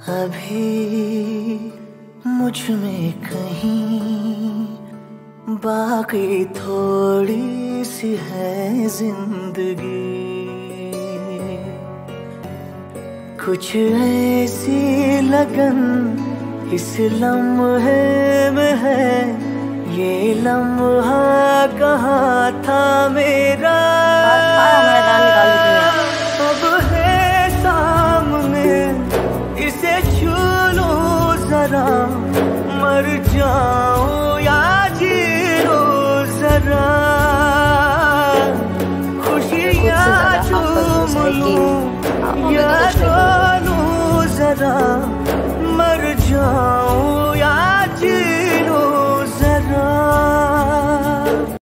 अभी मुझमें कहीं बाकी थोड़ी सी है ज़िंदगी। कुछ ऐसी लगन, इस लम्हे में है। ये लम्हा कहाँ था मेरा? जरा मर जाऊँ या जी लो जरा। खुशियाँ है लूँ या रो लूँ जरा।